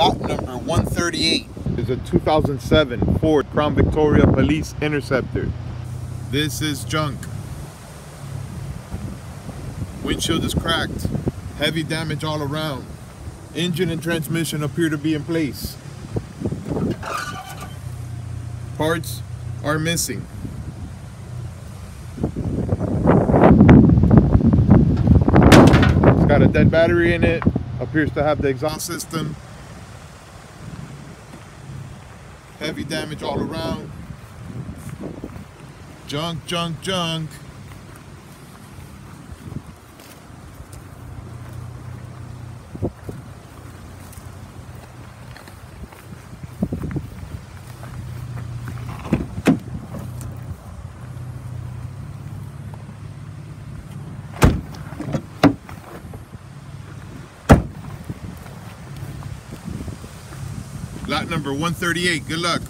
Lot number 138. is a 2007 Ford Crown Victoria Police Interceptor. This is junk. Windshield is cracked. Heavy damage all around. Engine and transmission appear to be in place. Parts are missing. It's got a dead battery in it. Appears to have the exhaust system. Heavy damage all around. Junk, junk, junk. Lot number 138. Good luck.